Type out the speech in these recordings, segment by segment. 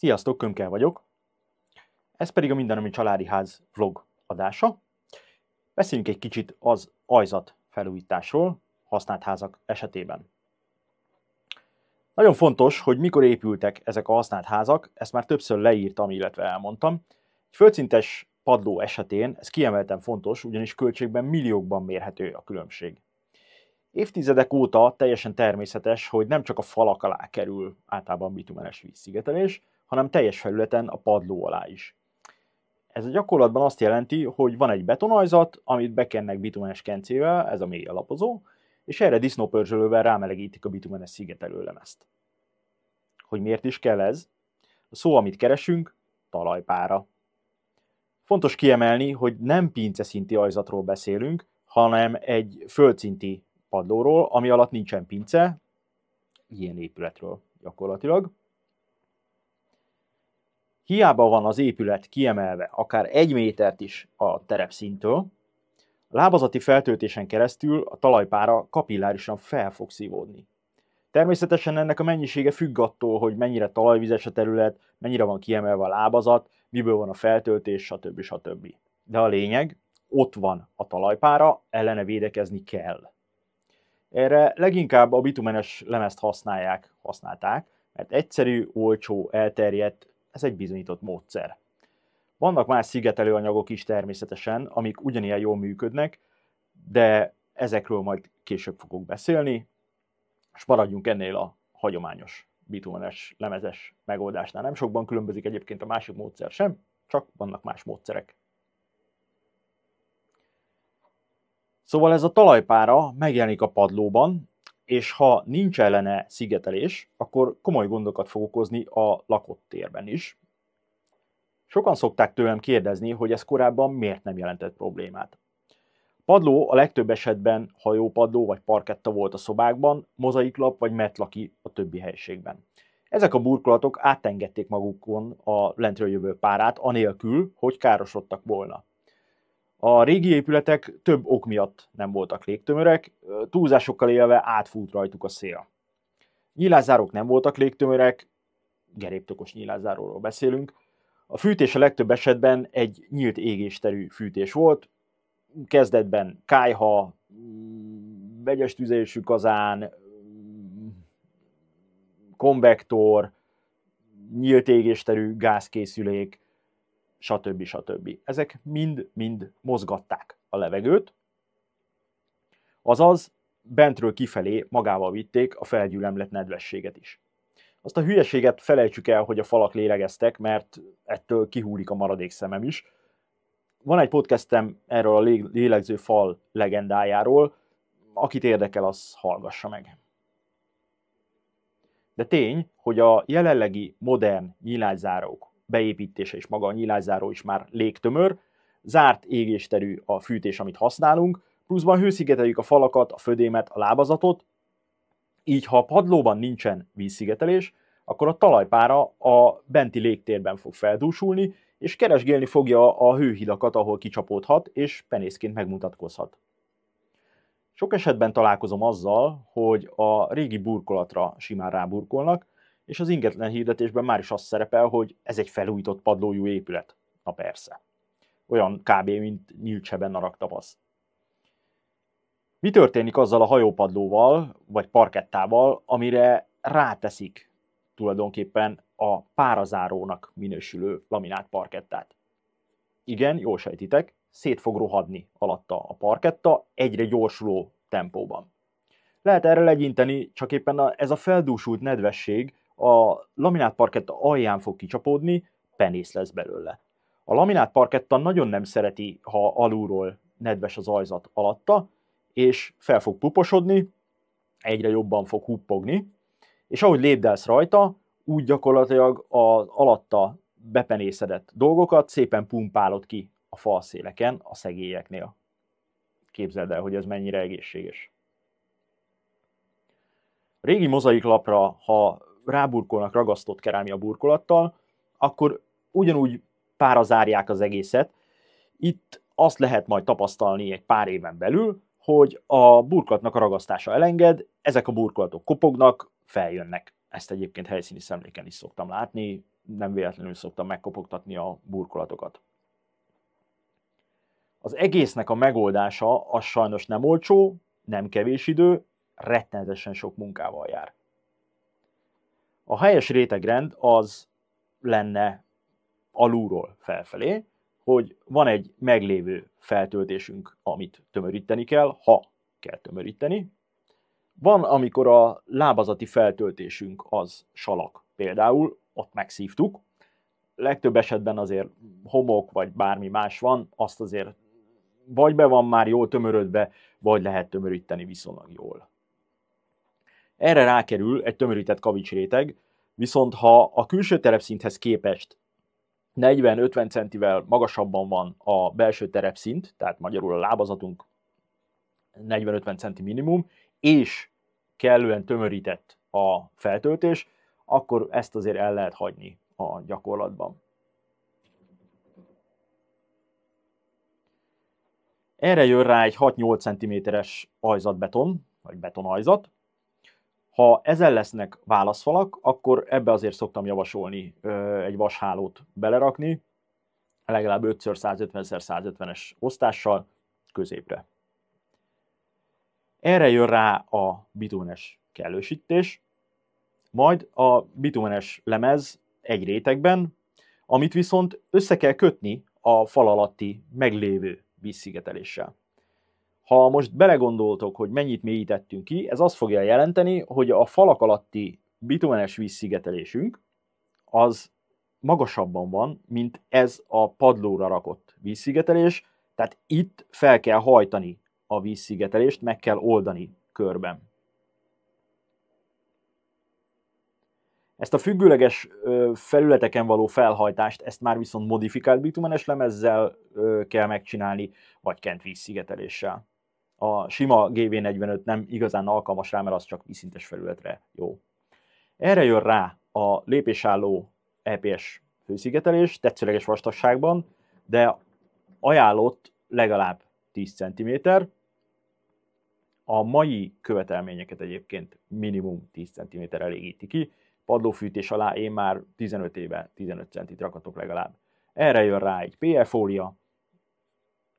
Sziasztok, Kömkel vagyok. Ez pedig a Mindenemi Családi Ház vlog adása. Beszéljünk egy kicsit az ajzat felújításról használt házak esetében. Nagyon fontos, hogy mikor épültek ezek a használt házak, ezt már többször leírtam, illetve elmondtam. Egy földszintes padló esetén ez kiemelten fontos, ugyanis költségben milliókban mérhető a különbség. Évtizedek óta teljesen természetes, hogy nem csak a falak alá kerül általában bitumenes vízszigetelés, hanem teljes felületen a padló alá is. Ez a gyakorlatban azt jelenti, hogy van egy betonajzat, amit bekennek bitumenes kencével, ez a mély alapozó, és erre disznópörzsölővel rámelegítik a bitumenes szigetelőlemezt. Hogy miért is kell ez? A szó, amit keresünk, talajpára. Fontos kiemelni, hogy nem pince szinti ajzatról beszélünk, hanem egy földszinti padlóról, ami alatt nincsen pince, ilyen épületről gyakorlatilag. Hiába van az épület kiemelve akár egy métert is a terepszintől, a lábazati feltöltésen keresztül a talajpára kapillárisan fel fog szívódni. Természetesen ennek a mennyisége függ attól, hogy mennyire talajvizes a terület, mennyire van kiemelve a lábazat, miből van a feltöltés, stb. stb. De a lényeg, ott van a talajpára, ellene védekezni kell. Erre leginkább a bitumenes lemezt használják, használták, mert egyszerű, olcsó, elterjedt, ez egy bizonyított módszer. Vannak más szigetelőanyagok is természetesen, amik ugyanilyen jól működnek, de ezekről majd később fogok beszélni, és maradjunk ennél a hagyományos bitumenes lemezes megoldásnál. Nem sokban különbözik egyébként a másik módszer sem, csak vannak más módszerek. Szóval ez a talajpára megjelenik a padlóban, és ha nincs ellene szigetelés, akkor komoly gondokat fog okozni a lakott térben is. Sokan szokták tőlem kérdezni, hogy ez korábban miért nem jelentett problémát. Padló a legtöbb esetben hajópadló vagy parketta volt a szobákban, mozaiklap vagy metlaki a többi helységben. Ezek a burkolatok átengedték magukon a lentről jövő párát, anélkül, hogy károsodtak volna. A régi épületek több ok miatt nem voltak légtömörek, túlzásokkal élve átfut rajtuk a szél. Nyílászárók nem voltak légtömörek, geréptokos nyílászáróról beszélünk. A fűtés a legtöbb esetben egy nyílt égésterű fűtés volt, kezdetben kájha, vegyes tüzelésű kazán, konvektor, nyílt égésterű gázkészülék, stb. stb. Ezek mind-mind mozgatták a levegőt, azaz bentről kifelé magával vitték a felgyűlemlett nedvességet is. Azt a hülyeséget felejtsük el, hogy a falak lélegeztek, mert ettől kihúlik a maradék szemem is. Van egy podcastem erről a lélegző fal legendájáról, akit érdekel, az hallgassa meg. De tény, hogy a jelenlegi modern nyílászárók beépítése és maga a nyílászáró is már légtömör, zárt égésterű a fűtés, amit használunk, pluszban hőszigeteljük a falakat, a födémet, a lábazatot, így ha a padlóban nincsen vízszigetelés, akkor a talajpára a benti légtérben fog feldúsulni, és keresgélni fogja a hőhidakat, ahol kicsapódhat, és penészként megmutatkozhat. Sok esetben találkozom azzal, hogy a régi burkolatra simán ráburkolnak, és az ingetlen hirdetésben már is az szerepel, hogy ez egy felújított padlójú épület. Na persze. Olyan kb. mint nyílt seben a raktapasz. Mi történik azzal a hajópadlóval, vagy parkettával, amire ráteszik tulajdonképpen a párazárónak minősülő laminát parkettát? Igen, jól sejtitek, szét fog rohadni alatta a parketta egyre gyorsuló tempóban. Lehet erre legyinteni, csak éppen ez a feldúsult nedvesség a laminát parketta alján fog kicsapódni, penész lesz belőle. A laminát parketta nagyon nem szereti, ha alulról nedves az ajzat alatta, és fel fog puposodni, egyre jobban fog huppogni, és ahogy lépdelsz rajta, úgy gyakorlatilag az alatta bepenészedett dolgokat szépen pumpálod ki a falszéleken, a szegélyeknél. Képzeld el, hogy ez mennyire egészséges. Régi mozaiklapra, ha ráburkolnak ragasztott kerámia burkolattal, akkor ugyanúgy párazárják az egészet. Itt azt lehet majd tapasztalni egy pár éven belül, hogy a burkolatnak a ragasztása elenged, ezek a burkolatok kopognak, feljönnek. Ezt egyébként helyszíni szemléken is szoktam látni, nem véletlenül szoktam megkopogtatni a burkolatokat. Az egésznek a megoldása az sajnos nem olcsó, nem kevés idő, rettenetesen sok munkával jár. A helyes rétegrend az lenne alulról felfelé, hogy van egy meglévő feltöltésünk, amit tömöríteni kell, ha kell tömöríteni. Van, amikor a lábazati feltöltésünk az salak például, ott megszívtuk. Legtöbb esetben azért homok vagy bármi más van, azt azért vagy be van már jól tömörödve, vagy lehet tömöríteni viszonylag jól. Erre rákerül egy tömörített kavicsréteg, viszont ha a külső terepszinthez képest 40-50 centivel magasabban van a belső terepszint, tehát magyarul a lábazatunk 40-50 centi minimum, és kellően tömörített a feltöltés, akkor ezt azért el lehet hagyni a gyakorlatban. Erre jön rá egy 6-8 cm-es ajzatbeton, vagy betonajzat. Ha ezen lesznek válaszfalak, akkor ebbe azért szoktam javasolni egy vashálót belerakni, legalább 5x150x150-es osztással középre. Erre jön rá a bitumenes kellősítés, majd a bitumenes lemez egy rétegben, amit viszont össze kell kötni a fal alatti meglévő vízszigeteléssel. Ha most belegondoltok, hogy mennyit mélyítettünk ki, ez azt fogja jelenteni, hogy a falak alatti bitumenes vízszigetelésünk az magasabban van, mint ez a padlóra rakott vízszigetelés, tehát itt fel kell hajtani a vízszigetelést, meg kell oldani körben. Ezt a függőleges felületeken való felhajtást, ezt már viszont modifikált bitumenes lemezzel kell megcsinálni, vagy kent vízszigeteléssel. A sima GV45 nem igazán alkalmas rá, mert az csak vízszintes felületre jó. Erre jön rá a lépésálló EPS hőszigetelés tetszőleges vastagságban, de ajánlott legalább 10 cm. A mai követelményeket egyébként minimum 10 cm elégíti ki, padlófűtés alá én már 15 éve 15 centit rakatok legalább. Erre jön rá egy PL fólia,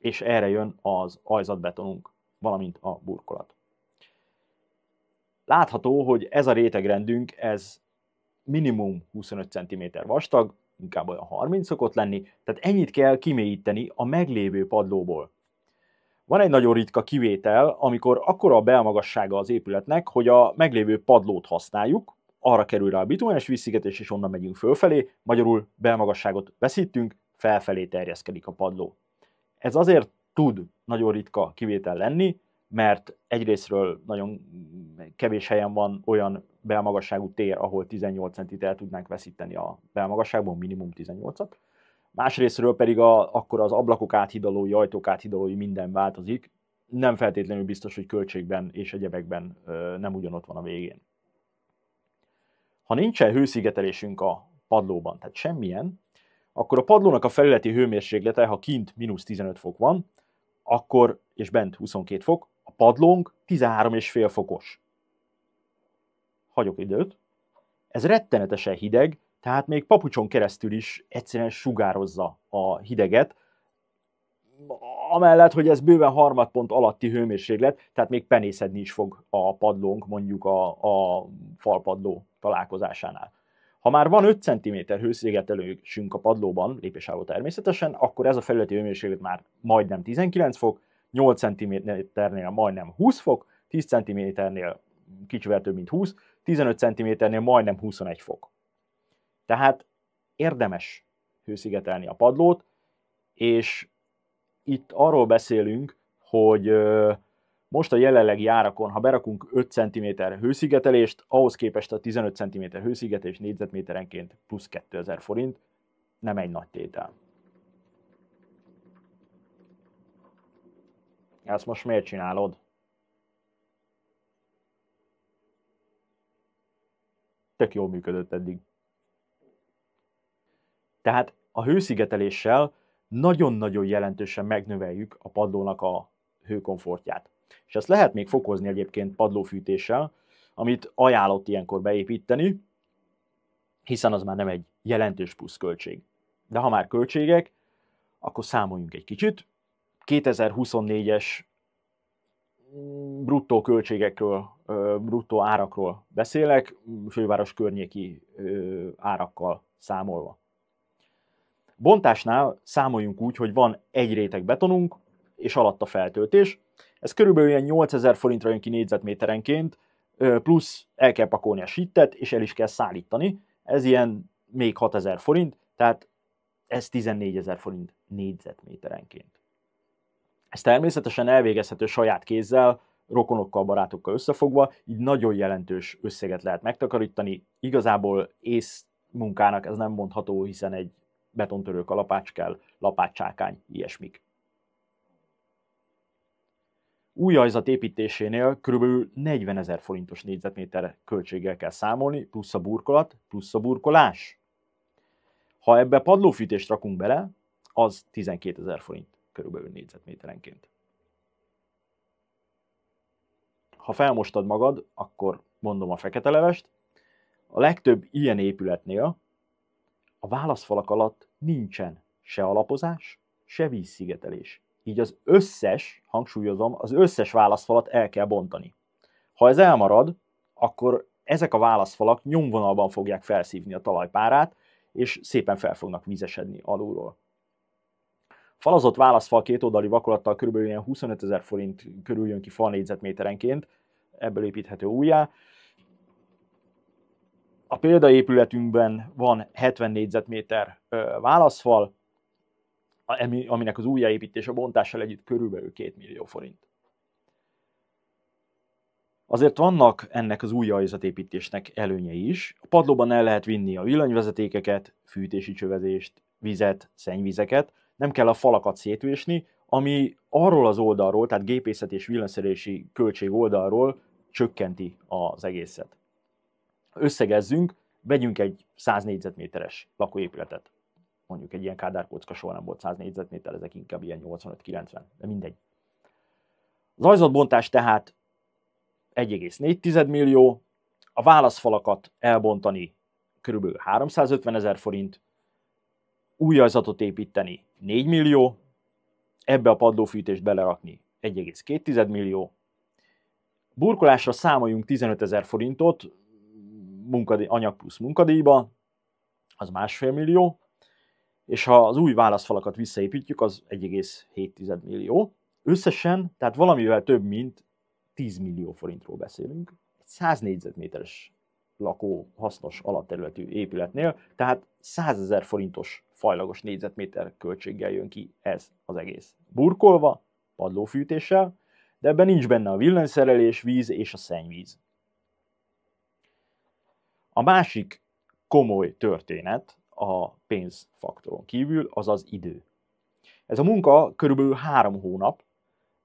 és erre jön az ajzatbetonunk, valamint a burkolat. Látható, hogy ez a rétegrendünk, ez minimum 25 cm vastag, inkább olyan 30 szokott lenni, tehát ennyit kell kimélyíteni a meglévő padlóból. Van egy nagyon ritka kivétel, amikor akkora a belmagassága az épületnek, hogy a meglévő padlót használjuk, arra kerül rá a bitumenes vízszigetés, és onnan megyünk fölfelé, magyarul belmagasságot veszítünk, felfelé terjeszkedik a padló. Ez azért tud nagyon ritka kivétel lenni, mert egyrésztről nagyon kevés helyen van olyan belmagasságú tér, ahol 18 centit el tudnánk veszíteni a belmagasságban, minimum 18-at. Másrésztről pedig a, akkor az ablakok áthidalói, ajtók áthidalói minden változik, nem feltétlenül biztos, hogy költségben és egyebekben nem ugyanott van a végén. Ha nincsen hőszigetelésünk a padlóban, tehát semmilyen, akkor a padlónak a felületi hőmérséklete, ha kint mínusz 15 fok van, akkor, és bent 22 fok, a padlónk 13,5 fokos. Hagyok időt. Ez rettenetesen hideg, tehát még papucson keresztül is egyszerűen sugározza a hideget, amellett, hogy ez bőven harmadpont alatti hőmérséklet, tehát még penészedni is fog a padlónk mondjuk a, a falpadló találkozásánál. Ha már van 5 cm hőszigetelősünk a padlóban, lépésálló természetesen, akkor ez a felületi hőmérséklet már majdnem 19 fok, 8 cm-nél majdnem 20 fok, 10 cm-nél kicsivel több mint 20, 15 cm-nél majdnem 21 fok. Tehát érdemes hőszigetelni a padlót, és itt arról beszélünk, hogy most a jelenlegi árakon, ha berakunk 5 cm hőszigetelést, ahhoz képest a 15 cm hőszigetelés négyzetméterenként plusz 2000 forint, nem egy nagy tétel. Ezt most miért csinálod? Tök jól működött eddig. Tehát a hőszigeteléssel nagyon-nagyon jelentősen megnöveljük a padlónak a hőkomfortját. És ezt lehet még fokozni egyébként padlófűtéssel, amit ajánlott ilyenkor beépíteni, hiszen az már nem egy jelentős pluszköltség. De ha már költségek, akkor számoljunk egy kicsit. 2024-es bruttó költségekről, bruttó árakról beszélek, főváros környéki árakkal számolva. Bontásnál számoljunk úgy, hogy van egy réteg betonunk, és alatta feltöltés. Ez körülbelül ilyen 8000 forintra jön ki négyzetméterenként, plusz el kell pakolni a sittet, és el is kell szállítani. Ez ilyen még 6000 forint, tehát ez 14 ezer forint négyzetméterenként. Ez természetesen elvégezhető saját kézzel, rokonokkal, barátokkal összefogva, így nagyon jelentős összeget lehet megtakarítani. Igazából ész munkának ez nem mondható, hiszen egy betontörő kalapács kell, lapátcsákány, ilyesmik. Új ajzat építésénél kb. 40 ezer forintos négyzetméter költséggel kell számolni, plusz a burkolat, plusz a burkolás. Ha ebbe padlófűtést rakunk bele, az 12 ezer forint körülbelül négyzetméterenként. Ha felmostad magad, akkor mondom a fekete levest. A legtöbb ilyen épületnél a válaszfalak alatt nincsen se alapozás, se vízszigetelés. Így az összes, hangsúlyozom, az összes válaszfalat el kell bontani. Ha ez elmarad, akkor ezek a válaszfalak nyomvonalban fogják felszívni a talajpárát, és szépen fel fognak vízesedni alulról. Falazott válaszfal két oldali vakolattal kb. 25 ezer forint körül jön ki fal négyzetméterenként, ebből építhető újjá. A példaépületünkben van 70 négyzetméter válaszfal, aminek az újjáépítése bontással együtt körülbelül 2 millió forint. Azért vannak ennek az új ajzatépítésnek előnyei is. A padlóban el lehet vinni a villanyvezetékeket, fűtési csövezést, vizet, szennyvizeket, nem kell a falakat szétvésni, ami arról az oldalról, tehát gépészet és villanyszerési költség oldalról csökkenti az egészet. Összegezzünk, vegyünk egy 100 négyzetméteres lakóépületet. Mondjuk egy ilyen kádárkocka soha nem volt 100 négyzetméter, ezek inkább ilyen 85-90, de mindegy. Az ajzatbontás tehát 1,4 millió, a válaszfalakat elbontani kb. 350 ezer forint, új ajzatot építeni 4 millió, ebbe a padlófűtést belerakni 1,2 millió, burkolásra számoljunk 15 ezer forintot, munkadíj, anyag plusz munkadíjba, az másfél millió, és ha az új válaszfalakat visszaépítjük, az 1,7 millió. Összesen, tehát valamivel több, mint 10 millió forintról beszélünk. Egy 100 négyzetméteres lakó hasznos alapterületű épületnél, tehát 100 ezer forintos fajlagos négyzetméter költséggel jön ki ez az egész. Burkolva, padlófűtéssel, de ebben nincs benne a villanyszerelés, víz és a szennyvíz. A másik komoly történet a pénzfaktoron kívül az az idő. Ez a munka körülbelül három hónap,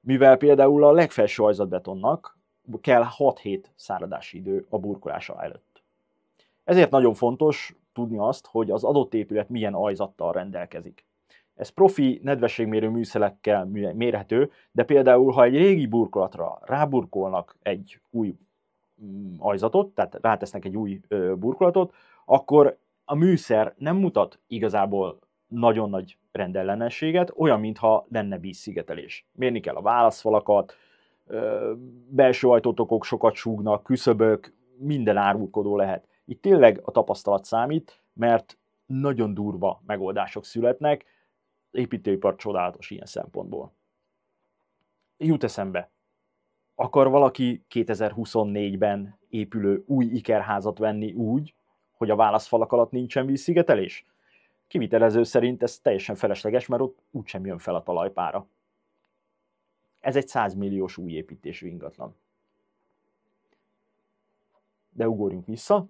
mivel például a legfelső ajzatbetonnak kell 6 hét száradási idő a burkolása előtt. Ezért nagyon fontos tudni azt, hogy az adott épület milyen ajzattal rendelkezik. Ez profi nedvességmérő műszelekkel mérhető, de például, ha egy régi burkolatra ráburkolnak egy új mm, ajzatot, tehát rátesznek egy új burkolatot, akkor a műszer nem mutat igazából nagyon nagy rendellenességet, olyan, mintha lenne vízszigetelés. Mérni kell a válaszfalakat, belső ajtótokok sokat súgnak, küszöbök, minden árulkodó lehet. Itt tényleg a tapasztalat számít, mert nagyon durva megoldások születnek, építőipar csodálatos ilyen szempontból. Jut eszembe, akar valaki 2024-ben épülő új ikerházat venni úgy, hogy a válaszfalak alatt nincsen vízszigetelés? Kivitelező szerint ez teljesen felesleges, mert ott úgysem jön fel a talajpára. Ez egy 100 milliós új építésű ingatlan. De ugorjunk vissza.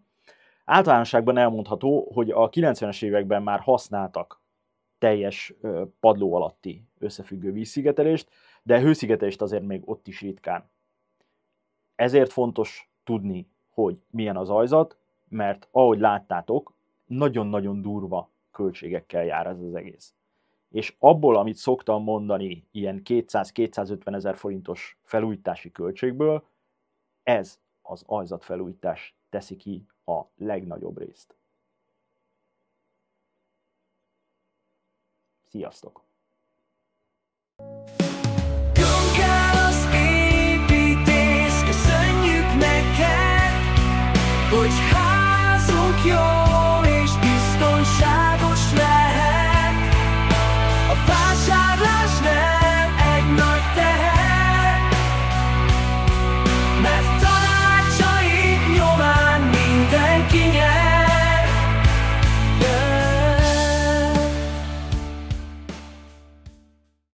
Általánosságban elmondható, hogy a 90-es években már használtak teljes padló alatti összefüggő vízszigetelést, de hőszigetelést azért még ott is ritkán. Ezért fontos tudni, hogy milyen az ajzat, mert ahogy láttátok, nagyon-nagyon durva költségekkel jár ez az egész. És abból, amit szoktam mondani, ilyen 200-250 ezer forintos felújítási költségből, ez az ajzatfelújítás teszi ki a legnagyobb részt. Sziasztok! thank you